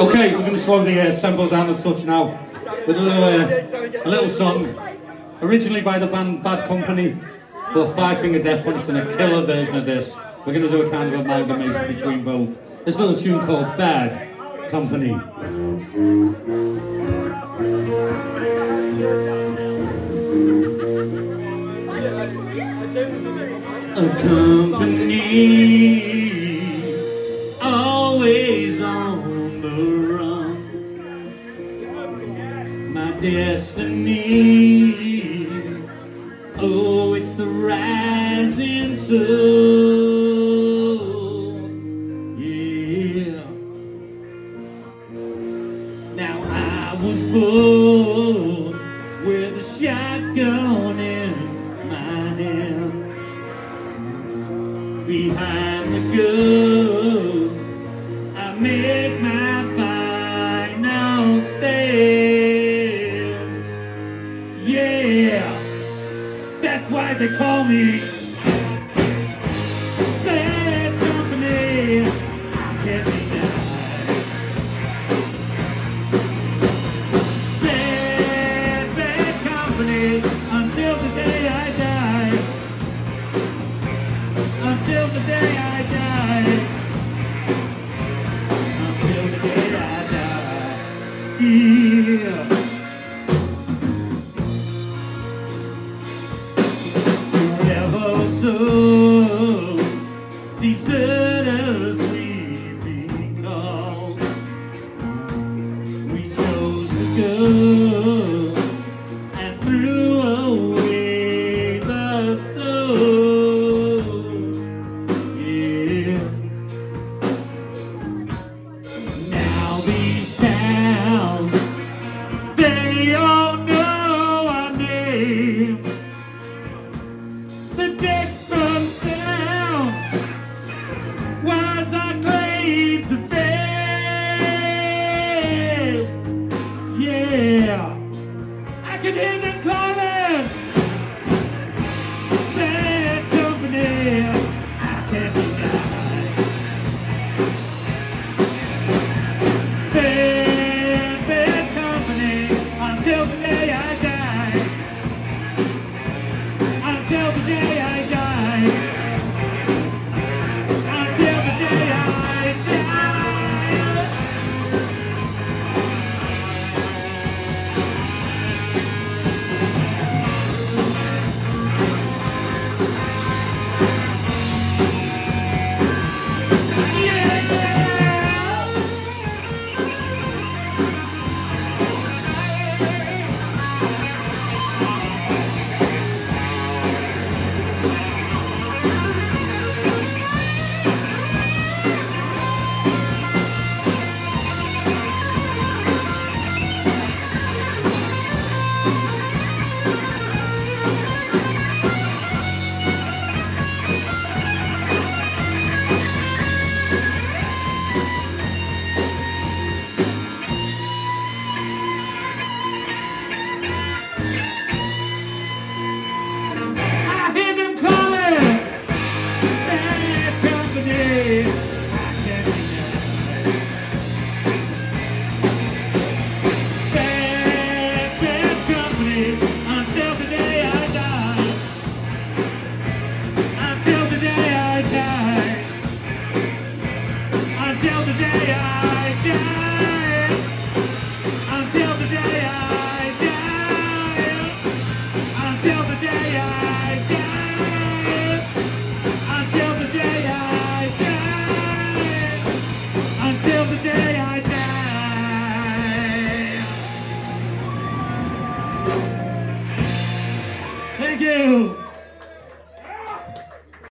Okay, we're going to slow the uh, tempo down a touch now. With a little, uh, a little song, originally by the band Bad Company, but Five Finger Death Punch done a killer version of this. We're going to do a kind of amalgamation between both. This little tune called Bad Company. Company always on the run. My destiny, oh, it's the rising sun. Yeah. Now I was born with a shotgun Behind the gun, I make my final stand. Yeah, that's why they call me go and threw away the soul. back it in and climb.